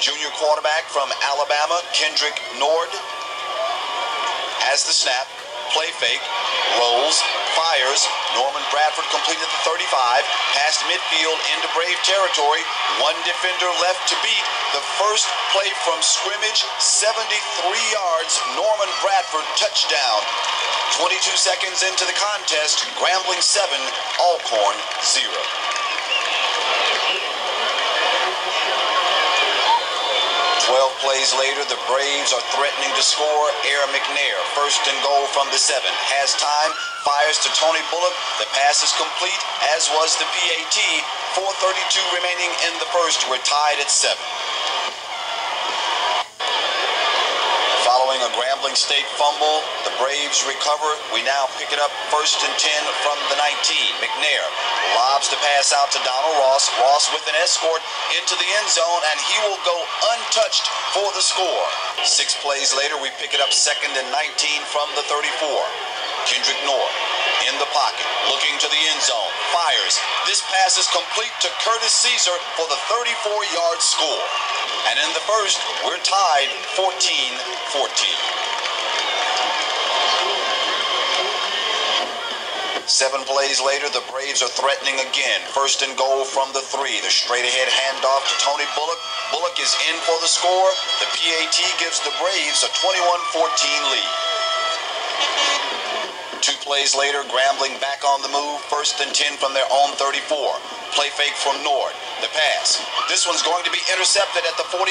Junior quarterback from Alabama, Kendrick Nord, has the snap, play fake, rolls, fires. Norman Bradford completed the 35, past midfield into Brave territory. One defender left to beat. The first play from scrimmage, 73 yards. Norman Bradford touchdown. 22 seconds into the contest, Grambling 7, Alcorn 0. 12 plays later, the Braves are threatening to score. Air McNair, first and goal from the seven. Has time, fires to Tony Bullock. The pass is complete, as was the PAT. 4.32 remaining in the first. We're tied at seven. Grambling State fumble, the Braves recover. We now pick it up first and 10 from the 19. McNair lobs the pass out to Donald Ross. Ross with an escort into the end zone, and he will go untouched for the score. Six plays later, we pick it up second and 19 from the 34. Kendrick Nord in the pocket, looking to the end zone, fires. This pass is complete to Curtis Ceasar for the 34-yard score. And in the first, we're tied 14-14. Seven plays later, the Braves are threatening again. First and goal from the three. The straight ahead handoff to Tony Bullock. Bullock is in for the score. The PAT gives the Braves a 21-14 lead. Two plays later, Grambling back on the move. First and 10 from their own 34. Play fake from Nord. The pass. This one's going to be intercepted at the 43,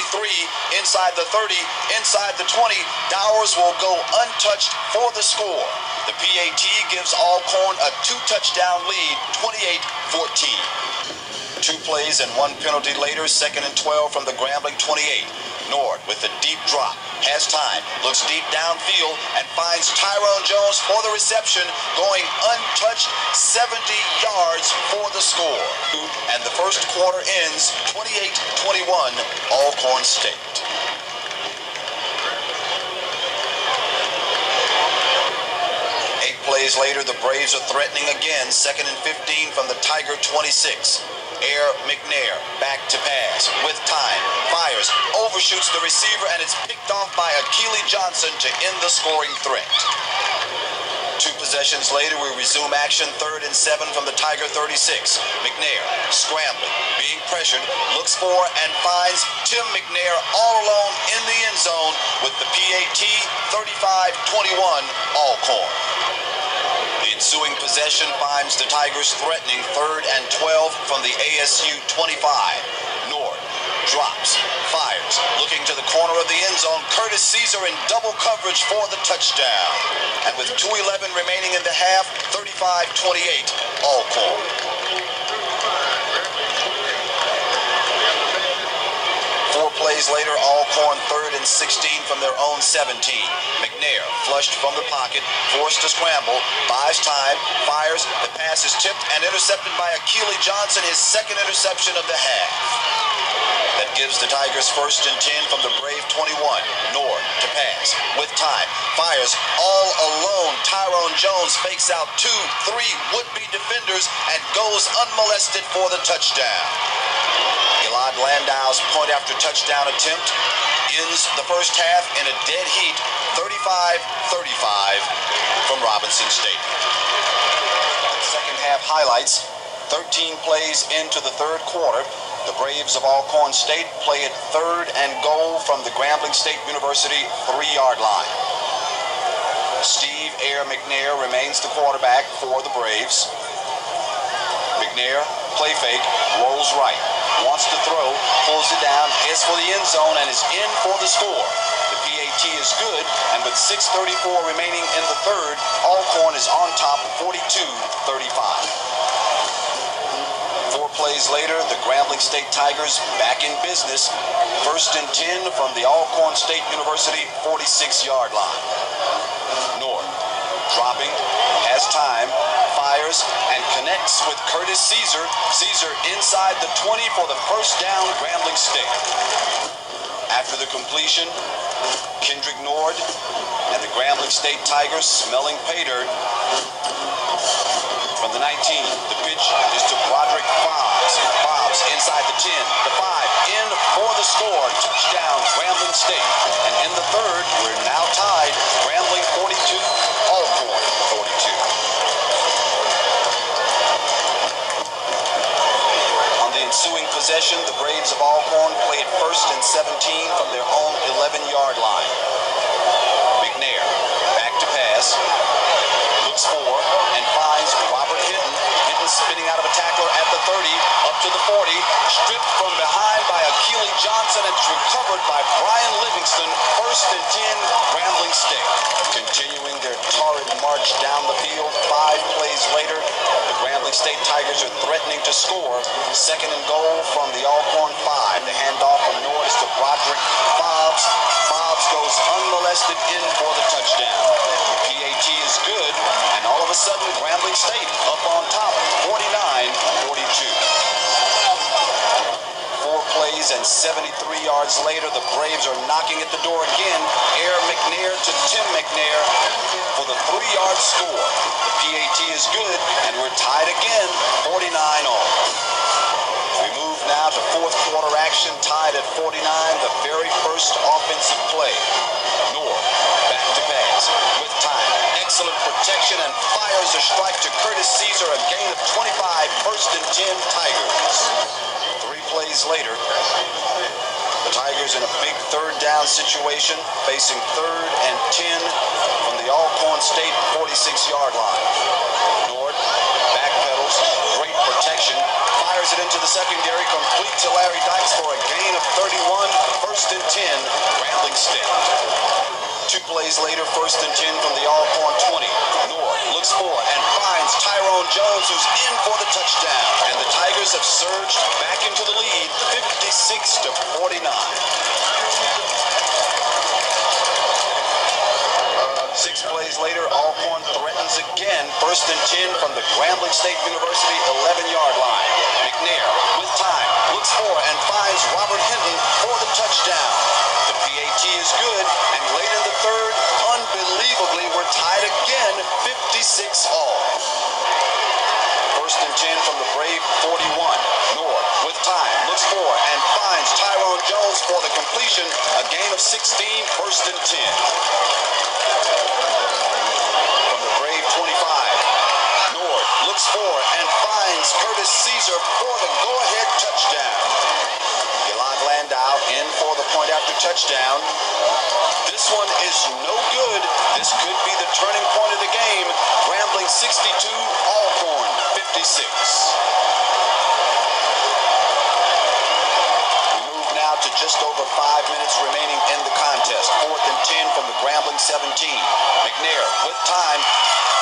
inside the 30, inside the 20. Dowers will go untouched for the score. The PAT gives Alcorn a two-touchdown lead, 28-14. Two plays and one penalty later, second and 12 from the Grambling 28. Nord with the deep drop, has time, looks deep downfield, and finds Tyrone Jones for the reception, going untouched 70 yards for the score. And the first quarter ends 28-21, Alcorn State. Eight plays later, the Braves are threatening again, second and 15 from the Tiger 26. Air McNair back to pass with time. Fires, overshoots the receiver, and it's picked off by Akili Johnson to end the scoring threat. Two possessions later, we resume action, third and seven from the Tiger 36. McNair scrambling, being pressured, looks for and finds Tim McNair all alone in the end zone with the PAT 35-21 Alcorn. Ensuing possession finds the Tigers threatening third and 12 from the ASU 25. Nord drops, fires, looking to the corner of the end zone. Curtis Ceasar in double coverage for the touchdown. And with 2.11 remaining in the half, 35-28, Alcorn. Plays later, Alcorn third and 16 from their own 17. McNair flushed from the pocket, forced to scramble, buys time, fires. The pass is tipped and intercepted by Akili Johnson, his second interception of the half. That gives the Tigers first and 10 from the Brave 21. Nord to pass with time. Fires all alone. Tyrone Jones fakes out two, three would-be defenders and goes unmolested for the touchdown. Landau's point after touchdown attempt ends the first half in a dead heat, 35-35 from Robinson State. Second half highlights, 13 plays into the third quarter. The Braves of Alcorn State play it third and goal from the Grambling State University three-yard line. Steve Air McNair remains the quarterback for the Braves. McNair, play fake, rolls right wants to throw, pulls it down, heads for the end zone, and is in for the score. The PAT is good, and with 6.34 remaining in the third, Alcorn is on top 42-35. Four plays later, the Grambling State Tigers back in business. First and 10 from the Alcorn State University 46-yard line. Dropping, has time, fires, and connects with Curtis Ceasar. Ceasar inside the 20 for the first down, Grambling State. After the completion, Kendrick Nord and the Grambling State Tigers smelling pay dirt. From the 19, the pitch is to Broderick. Fobbs inside the 10, the possession, the Braves of Alcorn played first and 17 from their own 11-yard line. McNair, back to pass, 30, up to the 40, stripped from behind by Akili Johnson and recovered by Brian Livingston. First and 10, Grambling State. Continuing their torrid march down the field, five plays later, the Grambling State Tigers are threatening to score. Second and goal from the Alcorn 5. The handoff from Norris to Broderick Fobbs. Fobbs goes unmolested in for the touchdown. The PAT is good, and all of a sudden, Grambling State up on top, and 73 yards later, the Braves are knocking at the door again. Air McNair to Tim McNair for the three-yard score. The PAT is good, and we're tied again, 49 all. We move now to fourth quarter action, tied at 49, the very first offensive play. Nord, back to pass, with time, excellent protection, and fires a strike to Curtis Ceasar, a gain of 25, first and 10 Tigers. Plays later, the Tigers in a big third down situation, facing third and 10 from the Alcorn State 46-yard line. Nord backpedals, great protection, fires it into the secondary, complete to Larry Dykes for a gain of 31, first and 10, Grambling State. Two plays later, first and 10 from the Alcorn 20. Nord looks for and finds Tyrone Jones, who's in for the touchdown. And the Tigers have surged back into the lead, 56 to 49. Uh, six plays later, Alcorn threatens again. First and 10 from the Grambling State University 11-yard line. McNair, with time, looks for and finds Robert Hinton for the touchdown. The PAT is good, and late in the 56 all. First and 10 from the Brave 41. Nord, with time, looks for and finds Tyrone Jones for the completion. A gain of 16, first and 10 from the Brave 25. Nord looks for and finds Curtis Ceasar for the go-ahead touchdown. Elon Landau in for the point after touchdown. 62, Alcorn 56. We move now to just over five minutes remaining in the contest. Fourth and 10 from the Grambling 17. McNair with time,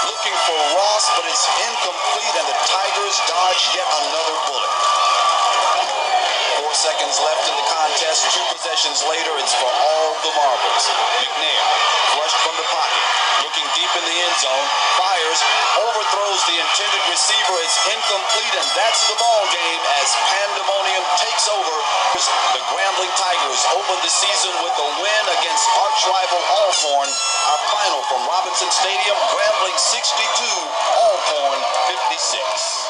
looking for Ross, but it's incomplete, and the Tigers dodge yet another bullet. Four seconds left in the contest. Two possessions later, it's for all the marbles. McNair, flushed from the pocket, deep in the end zone, fires, overthrows the intended receiver. It's incomplete, and that's the ball game as pandemonium takes over. The Grambling Tigers open the season with a win against arch rival Alcorn. Our final from Robinson Stadium, Grambling 62, Alcorn 56.